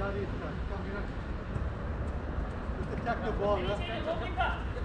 Larissa, caminhante. Você quer que eu bola, né?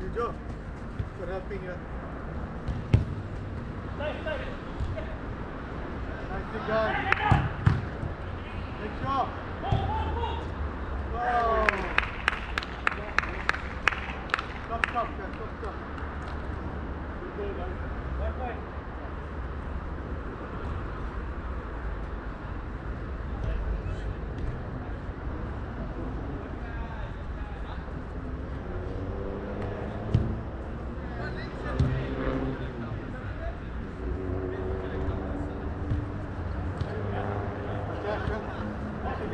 Good for helping you. Nicely done.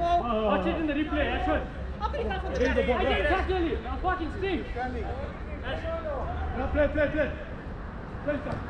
Watch it in the replay, Ashwin. I didn't tackle you. I'm fucking stink. No, play, play, play. Play, play.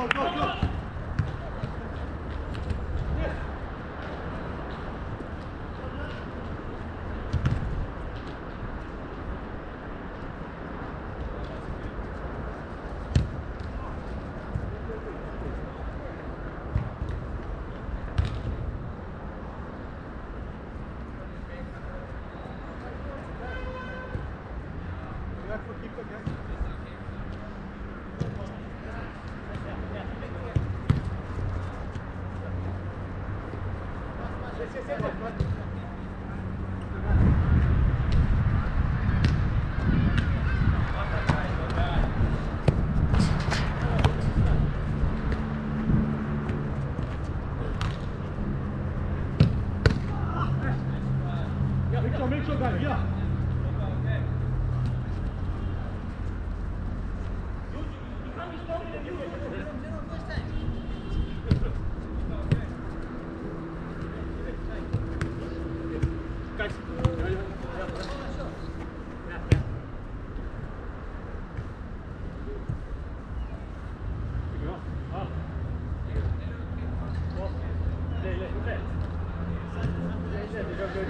go, go, go. Keep it, guys. Thank you.